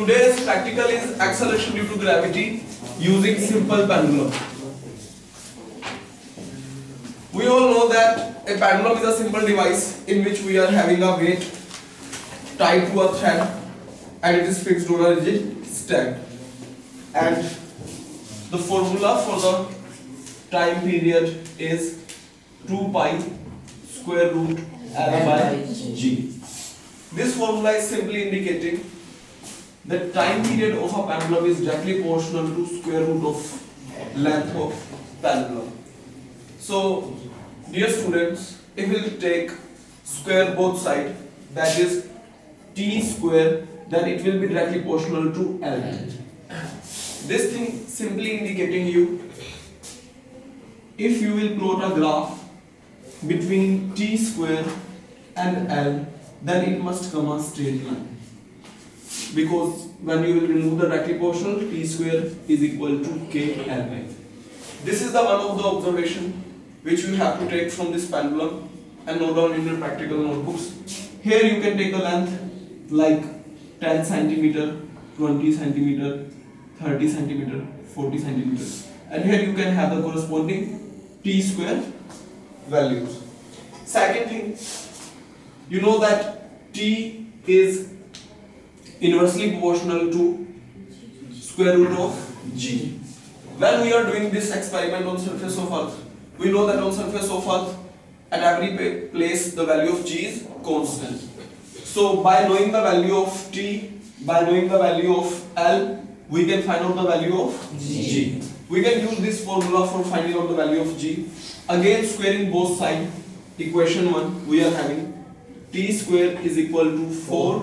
Today's practical is acceleration due to gravity using simple pendulum. We all know that a pendulum is a simple device in which we are having a weight tied to a thread and it is fixed on a rigid stand. And the formula for the time period is 2 pi square root L by G. This formula is simply indicating the time period of a pendulum is directly proportional to square root of length of pendulum. So, dear students, if we take square both side, that is t square, then it will be directly proportional to L. This thing simply indicating you, if you will plot a graph between t square and L, then it must come a straight line because when you will remove the directly proportional t square is equal to k. This is the one of the observation which you have to take from this pendulum and note down in your practical notebooks. Here you can take the length like 10 centimeter, 20 centimeter, 30 centimeter, 40 centimeters, and here you can have the corresponding t square values. Second thing, you know that t is inversely proportional to square root of g. When we are doing this experiment on surface of earth, we know that on surface of earth at every place the value of g is constant. So by knowing the value of t, by knowing the value of l, we can find out the value of g. We can use this formula for finding out the value of g. Again squaring both sides, equation 1 we are having t square is equal to 4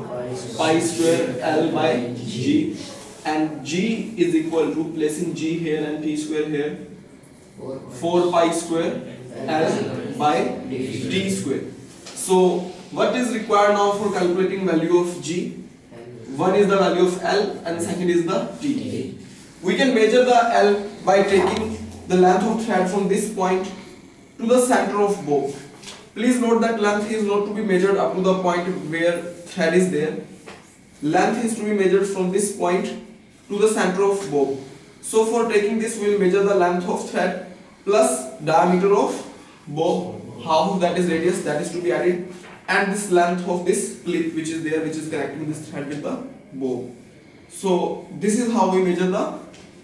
pi square L by G and G is equal to placing G here and T square here 4 pi square L by T square. So what is required now for calculating value of G? One is the value of L and second is the T. We can measure the L by taking the length of thread from this point to the center of bow. Please note that length is not to be measured up to the point where thread is there. Length is to be measured from this point to the center of bow. So for taking this we will measure the length of thread plus diameter of bow, half of that is radius that is to be added and this length of this clip which is there which is connecting this thread with the bow. So this is how we measure the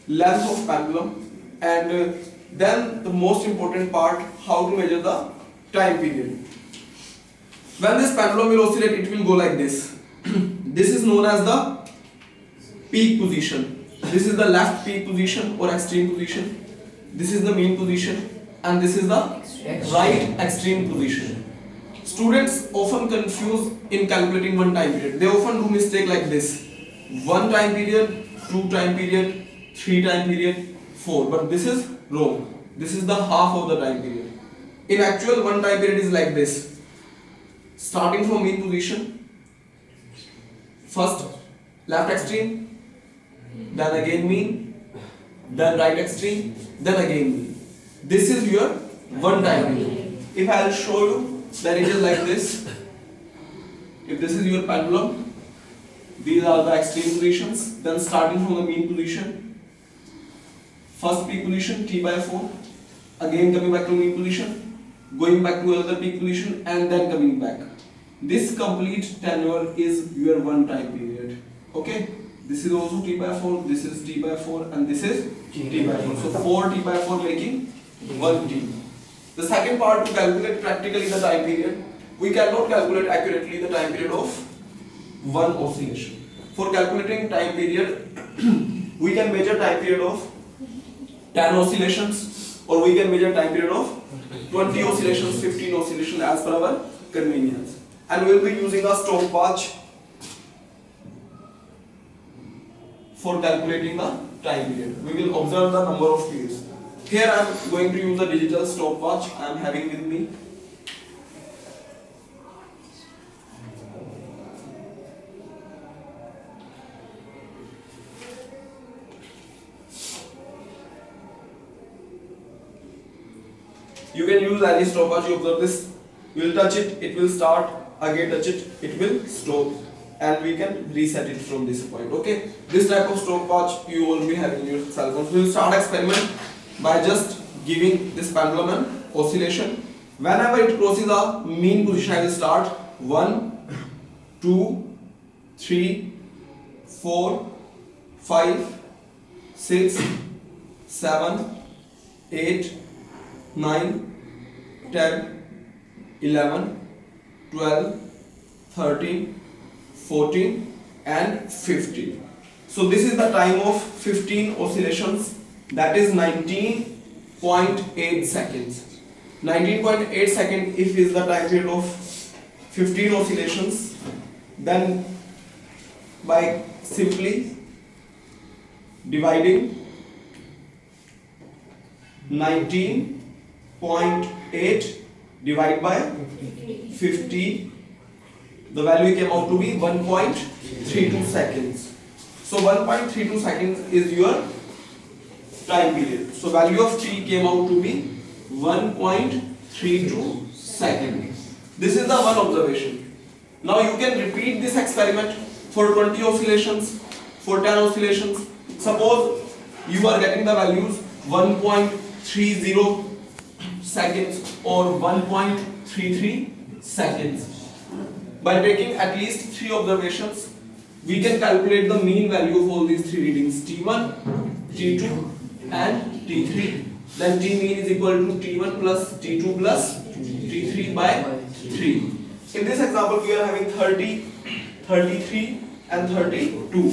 length of pendulum and uh, then the most important part how to measure the time period. When this pendulum will oscillate it will go like this. this is known as the peak position. This is the left peak position or extreme position. This is the mean position and this is the right extreme position. Students often confuse in calculating one time period. They often do mistake like this. One time period, two time period, three time period, four. But this is wrong. This is the half of the time period. In actual one time period is like this. Starting from mean position. First left extreme, then again mean, then right extreme, then again mean. This is your one time period. If I will show you, then it is like this. If this is your pendulum, these are the extreme positions. Then starting from the mean position, first peak position t by 4, again coming back to mean position, going back to another peak position, and then coming back. This complete tenure is your one time period. Okay, this is also t by 4, this is t by 4, and this is t by 4. So 4 t by 4 making 1 t. The second part to calculate practically the time period, we cannot calculate accurately the time period of one oscillation. For calculating time period, we can measure time period of 10 oscillations or we can measure time period of 20 oscillations, 15 oscillations as per our convenience. And we will be using a stopwatch for calculating the time period. We will observe the number of periods. Here I am going to use a digital stopwatch I am having with me. You can use any stopwatch, you observe this, you will touch it, it will start, again touch it, it will stop. and we can reset it from this point okay this type of stopwatch you will be having in your cell phone so we'll start experiment by just giving this pendulum an oscillation whenever it crosses the mean position I will start one two three four five six seven eight nine ten eleven twelve thirteen 14 and 15 so this is the time of 15 oscillations. That is 19.8 seconds. 19.8 second if is the time period of 15 oscillations. Then by simply dividing 19.8 divided by 50 the value came out to be 1.32 seconds. So 1.32 seconds is your time period. So value of t came out to be 1.32 seconds. This is the one observation. Now you can repeat this experiment for 20 oscillations, for 10 oscillations. Suppose you are getting the values 1.30 seconds or 1.33 seconds by taking at least three observations, we can calculate the mean value of all these three readings T1, T2 and T3. Then T mean is equal to T1 plus T2 plus T3 by 3. In this example, we are having 30, 33 and 32.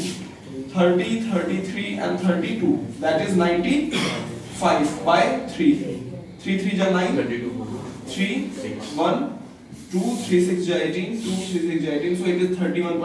30, 33 and 32. That is 95 by 3. 3 3 are 9. 3, 1, 2, 3, 6 18, 2, 3, 6 18. So it is 31.